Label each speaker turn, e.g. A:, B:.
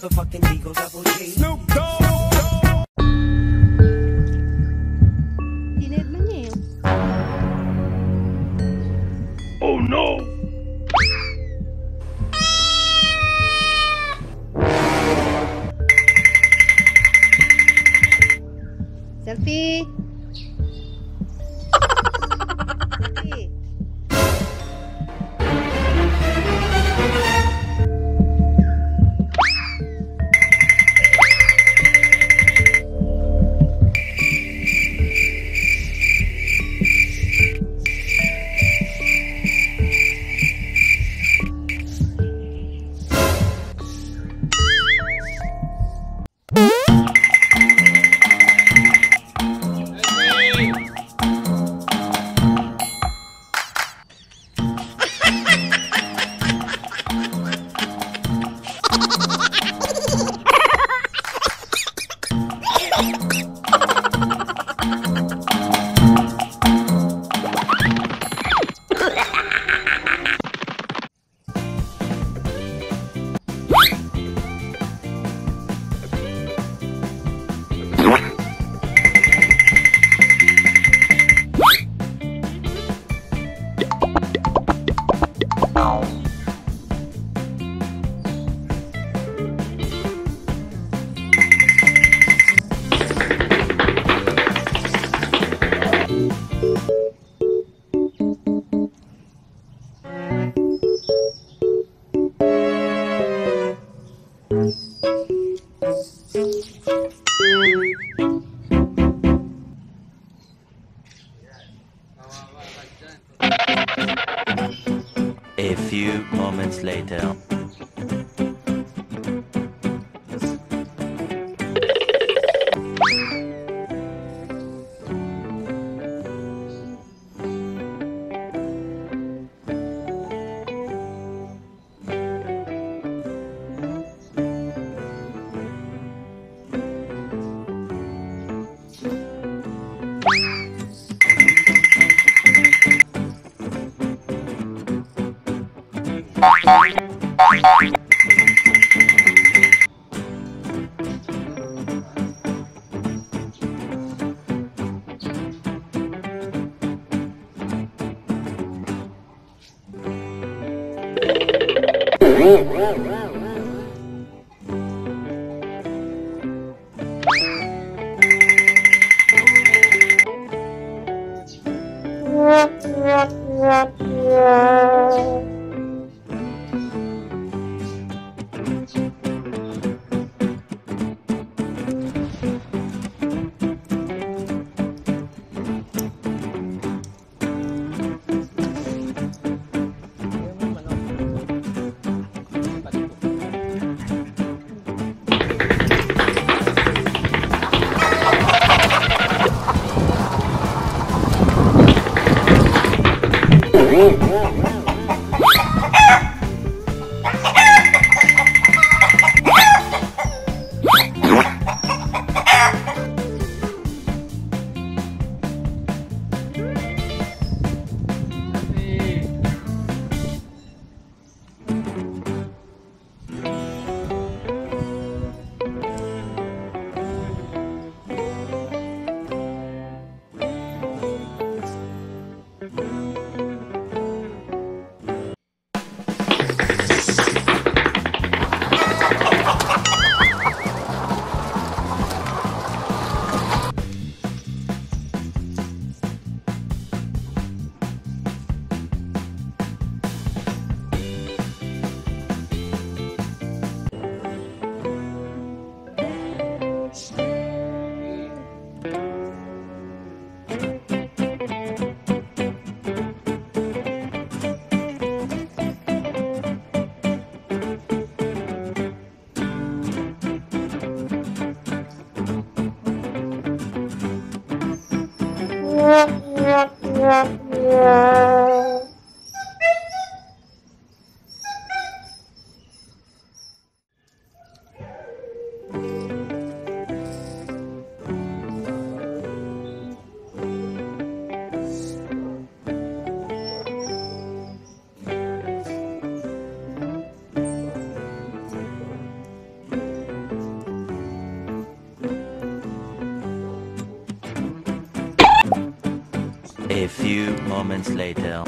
A: motherfucking Eagle Double G. Snoop Dogg.
B: Oh no!
C: Selfie!
D: Few moments later. Boy, boy, boy, boy. 오. A few moments later.